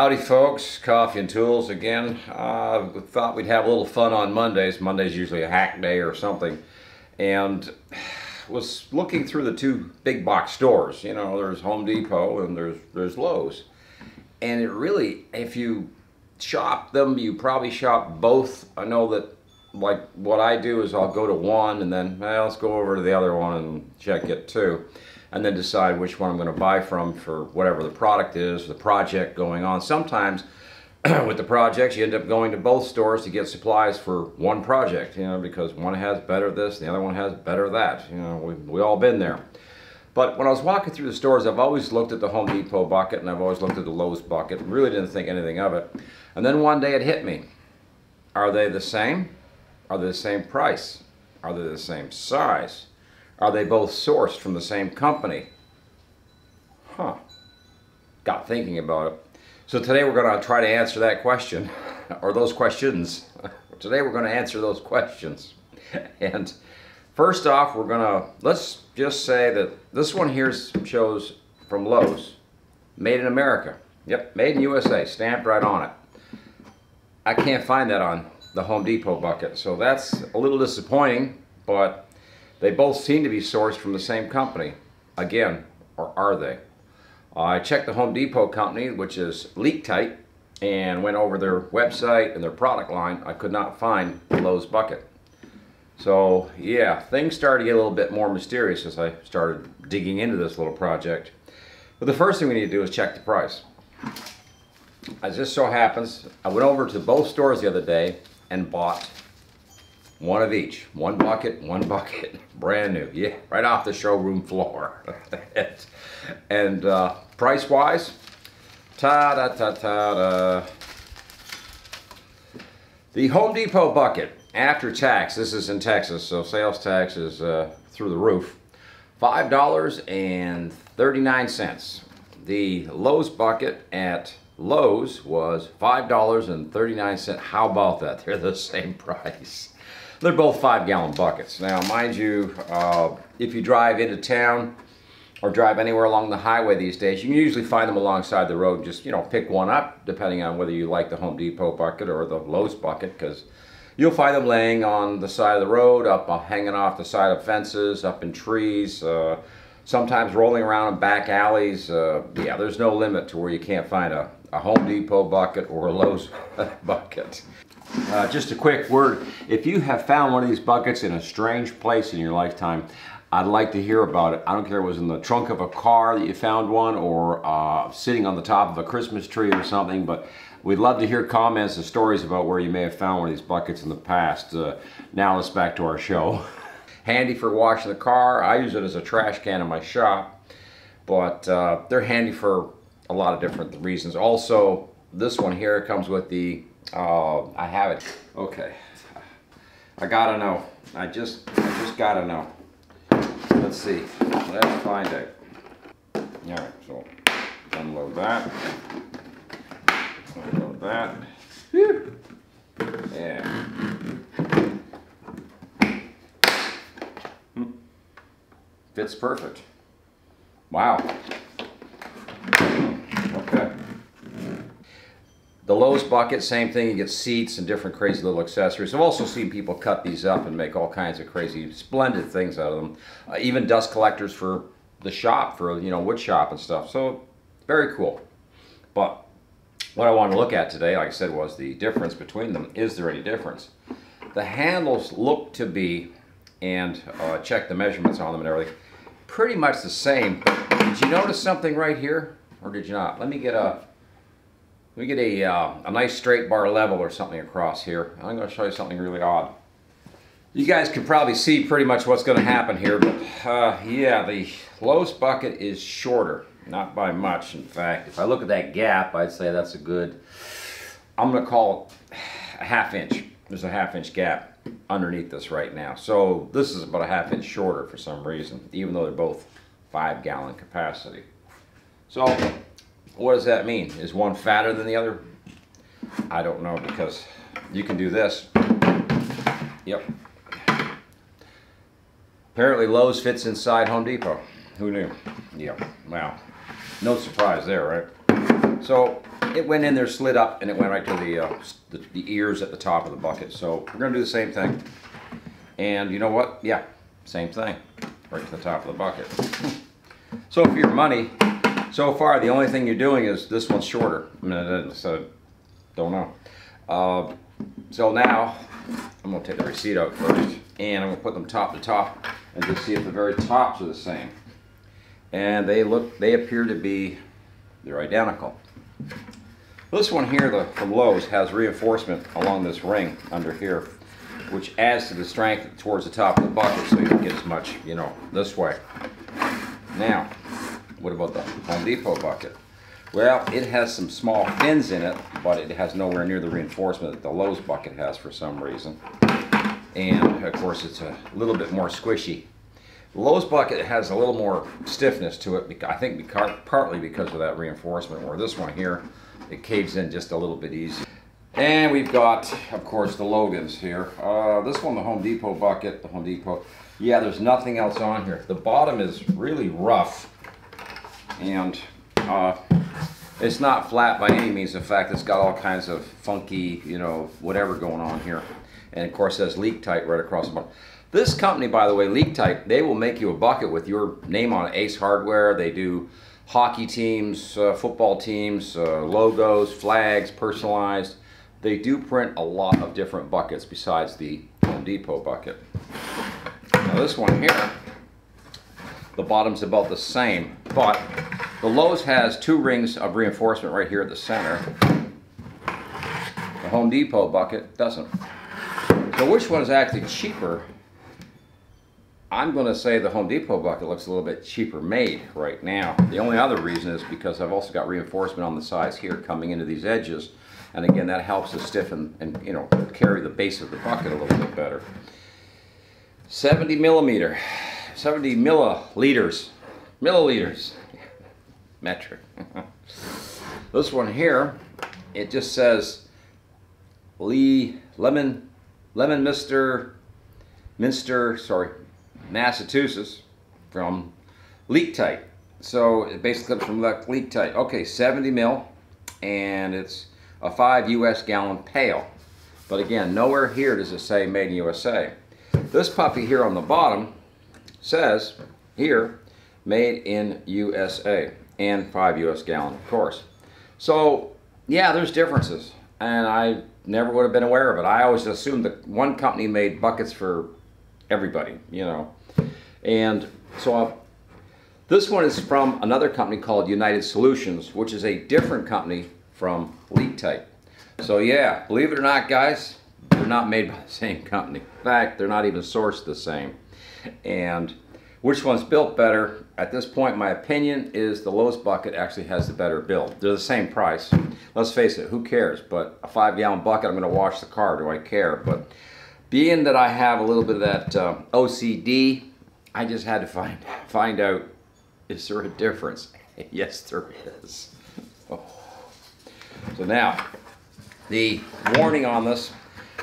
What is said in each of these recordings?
Howdy folks, Coffee and Tools again. Uh, thought we'd have a little fun on Mondays. Monday's usually a hack day or something. And was looking through the two big box stores. You know, there's Home Depot and there's there's Lowe's. And it really, if you shop them, you probably shop both. I know that like what I do is I'll go to one and then well, let's go over to the other one and check it too and then decide which one I'm going to buy from for whatever the product is, the project going on. Sometimes with the projects, you end up going to both stores to get supplies for one project, you know, because one has better this, the other one has better that. You know, we've we all been there. But when I was walking through the stores, I've always looked at the Home Depot bucket and I've always looked at the Lowe's bucket. Really didn't think anything of it. And then one day it hit me. Are they the same? Are they the same price? Are they the same size? Are they both sourced from the same company? Huh. Got thinking about it. So today we're going to try to answer that question, or those questions. today we're going to answer those questions. And first off, we're going to, let's just say that this one here shows from Lowe's, made in America. Yep, made in USA, stamped right on it. I can't find that on the Home Depot bucket, so that's a little disappointing, but they both seem to be sourced from the same company. Again, or are they? I checked the Home Depot company, which is Leak-Tite, and went over their website and their product line. I could not find Lowe's bucket. So yeah, things started to get a little bit more mysterious as I started digging into this little project. But the first thing we need to do is check the price. As this so happens, I went over to both stores the other day and bought one of each. One bucket, one bucket. Brand new. Yeah, right off the showroom floor. and uh, price-wise, ta-da-ta-ta-da. The Home Depot bucket, after tax, this is in Texas, so sales tax is uh, through the roof, $5.39. The Lowe's bucket at Lowe's was $5.39. How about that? They're the same price. They're both five gallon buckets. Now, mind you, uh, if you drive into town or drive anywhere along the highway these days, you can usually find them alongside the road. Just, you know, pick one up, depending on whether you like the Home Depot bucket or the Lowe's bucket, because you'll find them laying on the side of the road, up uh, hanging off the side of fences, up in trees, uh, sometimes rolling around in back alleys. Uh, yeah, there's no limit to where you can't find a, a Home Depot bucket or a Lowe's bucket. Uh, just a quick word, if you have found one of these buckets in a strange place in your lifetime, I'd like to hear about it. I don't care if it was in the trunk of a car that you found one or uh, sitting on the top of a Christmas tree or something, but we'd love to hear comments and stories about where you may have found one of these buckets in the past. Uh, now let's back to our show. handy for washing the car. I use it as a trash can in my shop, but uh, they're handy for a lot of different reasons. Also, this one here comes with the Oh, I have it. Okay. I gotta know. I just, I just gotta know. Let's see. Let's find it. All right, so unload that. Unload that. Whew. Yeah. Hmm. Fits perfect. Wow. The Lowe's bucket, same thing. You get seats and different crazy little accessories. I've also seen people cut these up and make all kinds of crazy, splendid things out of them. Uh, even dust collectors for the shop, for, you know, wood shop and stuff. So, very cool. But what I wanted to look at today, like I said, was the difference between them. Is there any difference? The handles look to be, and uh, check the measurements on them and everything, pretty much the same. Did you notice something right here? Or did you not? Let me get a we get a, uh, a nice straight bar level or something across here. I'm going to show you something really odd. You guys can probably see pretty much what's going to happen here, but uh, yeah, the Lowe's bucket is shorter, not by much. In fact, if I look at that gap, I'd say that's a good, I'm going to call it a half inch. There's a half inch gap underneath this right now. So this is about a half inch shorter for some reason, even though they're both five gallon capacity. So what does that mean? Is one fatter than the other? I don't know because you can do this. Yep. Apparently Lowe's fits inside Home Depot. Who knew? Yeah, wow. No surprise there, right? So it went in there, slid up, and it went right to the, uh, the, the ears at the top of the bucket. So we're gonna do the same thing. And you know what? Yeah, same thing, right to the top of the bucket. So for your money, so far the only thing you're doing is this one's shorter. So don't know. Uh, so now I'm gonna take the receipt out first, and I'm gonna put them top to top and just see if the very tops are the same. And they look, they appear to be, they're identical. This one here, the, from Lowe's, has reinforcement along this ring under here, which adds to the strength towards the top of the bucket so you don't get as much, you know, this way. Now, what about the Home Depot bucket? Well, it has some small fins in it, but it has nowhere near the reinforcement that the Lowe's bucket has for some reason. And of course, it's a little bit more squishy. The Lowe's bucket has a little more stiffness to it, I think partly because of that reinforcement, where this one here, it caves in just a little bit easier. And we've got, of course, the Logans here. Uh, this one, the Home Depot bucket, the Home Depot. Yeah, there's nothing else on here. The bottom is really rough. And uh, it's not flat by any means. In fact, it's got all kinds of funky, you know, whatever going on here. And of course, it says Leak-Tite right across the bottom. This company, by the way, Leak-Tite, they will make you a bucket with your name on Ace Hardware. They do hockey teams, uh, football teams, uh, logos, flags, personalized. They do print a lot of different buckets besides the Home Depot bucket. Now this one here, the bottom's about the same, but the Lowe's has two rings of reinforcement right here at the center. The Home Depot bucket doesn't. So which one is actually cheaper? I'm going to say the Home Depot bucket looks a little bit cheaper made right now. The only other reason is because I've also got reinforcement on the sides here coming into these edges. And again, that helps to stiffen and, you know, carry the base of the bucket a little bit better. 70 millimeter, 70 milliliters, milliliters, metric. this one here, it just says Lee Lemon, Lemon Mister, Minster, sorry, Massachusetts from Leak-Tite. So it basically comes from Leak-Tite. Okay, 70 mil, and it's a 5 U.S. gallon pail. But again, nowhere here does it say made in USA. This puppy here on the bottom says here, made in USA and 5 US gallon, of course. So, yeah, there's differences. And I never would have been aware of it. I always assumed that one company made buckets for everybody, you know. And so I've, this one is from another company called United Solutions, which is a different company from Leak-Tite. So yeah, believe it or not, guys, they're not made by the same company. In fact, they're not even sourced the same. And which one's built better? At this point, my opinion is the Lowe's bucket actually has the better build. They're the same price. Let's face it, who cares? But a five gallon bucket, I'm gonna wash the car, do I care? But being that I have a little bit of that uh, OCD, I just had to find, find out, is there a difference? yes, there is. Oh. So now, the warning on this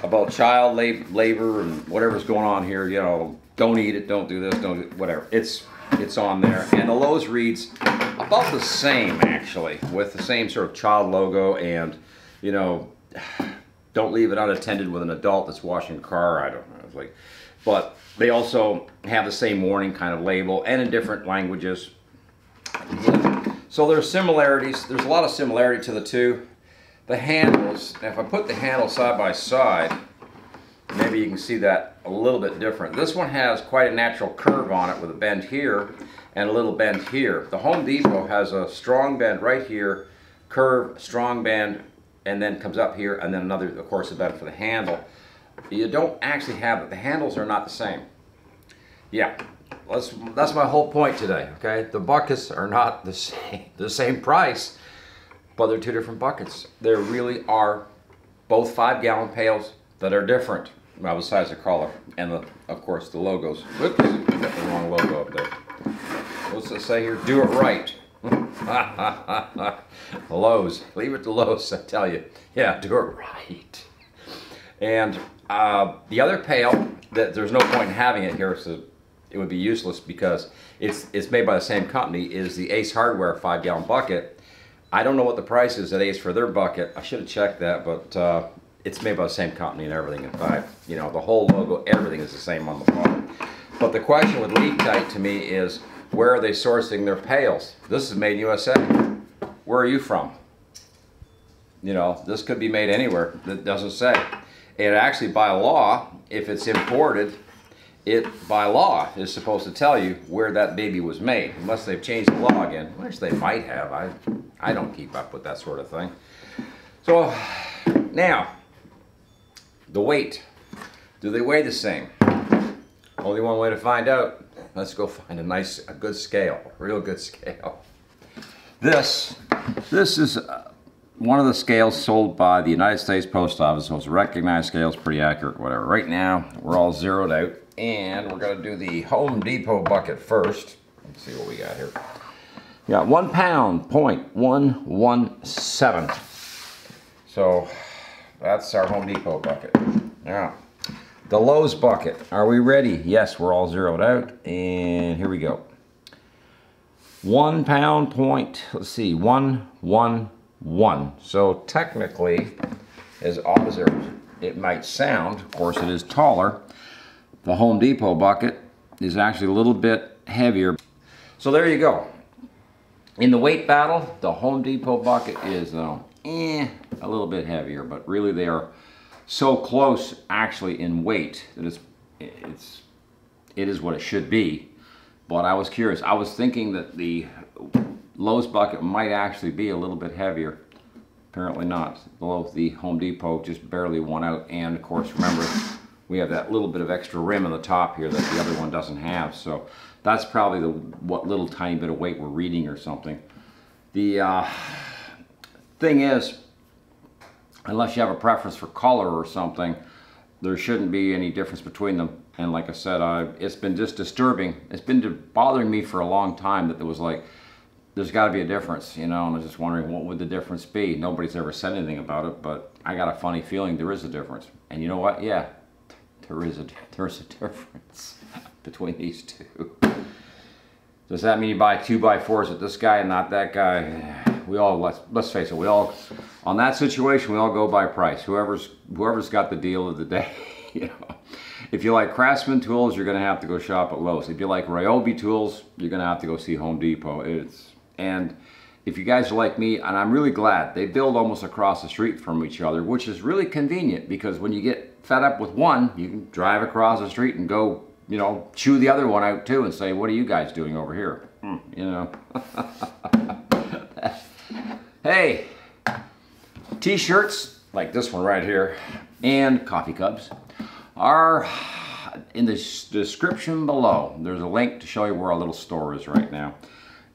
about child labor and whatever's going on here, you know, don't eat it, don't do this, don't do whatever. It's it's on there. And the Lowe's reads about the same actually, with the same sort of child logo and you know, don't leave it unattended with an adult that's washing a car. I don't know. It's like, but they also have the same warning kind of label and in different languages. So there's similarities. There's a lot of similarity to the two. The handles, if I put the handle side by side, maybe you can see that a little bit different. This one has quite a natural curve on it with a bend here and a little bend here. The Home Depot has a strong bend right here, curve, strong bend, and then comes up here, and then another, of course, a bend for the handle. You don't actually have it. The handles are not the same. Yeah, that's, that's my whole point today, okay? The buckets are not the same, the same price, but they're two different buckets. There really are both five gallon pails that are different. Well, besides the color and the, of course the logos. Whoops, got the wrong logo up there. What's it say here? Do it right. Lowe's, leave it to Lowe's, I tell you. Yeah, do it right. And uh, the other pail, that there's no point in having it here, so it would be useless because it's it's made by the same company, is the Ace Hardware five gallon bucket. I don't know what the price is at Ace for their bucket. I should have checked that, but uh, it's made by the same company and everything. In fact, you know, the whole logo, everything is the same on the bottom. But the question with Leak to me is, where are they sourcing their pails? This is made in USA. Where are you from? You know, this could be made anywhere. That doesn't say. And actually, by law, if it's imported, it by law is supposed to tell you where that baby was made, unless they've changed the law again, which they might have. I, I don't keep up with that sort of thing. So now, the weight. Do they weigh the same? Only one way to find out. Let's go find a nice, a good scale, a real good scale. This, this is uh, one of the scales sold by the United States Post Office, so it's a recognized scale, it's pretty accurate, whatever. Right now, we're all zeroed out, and we're gonna do the Home Depot bucket first. Let's see what we got here. Got one pound, point one one seven. So that's our Home Depot bucket. Now, the Lowe's bucket. Are we ready? Yes, we're all zeroed out, and here we go. One pound point, let's see, one, one, one. So technically, as odd it might sound, of course it is taller, the Home Depot bucket is actually a little bit heavier. So there you go. In the weight battle, the Home Depot bucket is uh, eh, a little bit heavier, but really they are so close actually in weight that it's, it's, it is what it should be. But I was curious. I was thinking that the Lowe's bucket might actually be a little bit heavier. Apparently not. Below the Home Depot just barely won out. And of course, remember, we have that little bit of extra rim on the top here that the other one doesn't have. So that's probably the what little tiny bit of weight we're reading or something. The uh, thing is, unless you have a preference for color or something, there shouldn't be any difference between them. And like I said, I, it's been just disturbing. It's been bothering me for a long time that there was like, there's got to be a difference, you know, and I was just wondering what would the difference be. Nobody's ever said anything about it, but I got a funny feeling there is a difference. And you know what? Yeah, there is a, there's a difference between these two. Does that mean you buy two by fours with this guy and not that guy? We all, let's, let's face it, we all, on that situation, we all go by price. Whoever's, whoever's got the deal of the day, you know. If you like Craftsman tools, you're gonna have to go shop at Lowe's. If you like Ryobi tools, you're gonna have to go see Home Depot. It's, and if you guys are like me, and I'm really glad, they build almost across the street from each other, which is really convenient because when you get fed up with one, you can drive across the street and go, you know, chew the other one out too and say, what are you guys doing over here? Hmm, you know. hey, t-shirts like this one right here and coffee cups are in the description below. There's a link to show you where our little store is right now.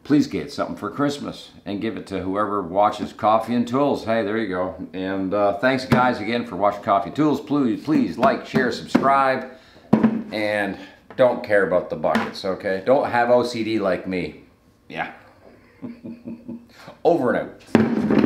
Please get something for Christmas and give it to whoever watches Coffee and Tools. Hey, there you go. And uh, thanks guys again for watching Coffee and Tools. Please, please like, share, subscribe, and don't care about the buckets, okay? Don't have OCD like me. Yeah. Over and out.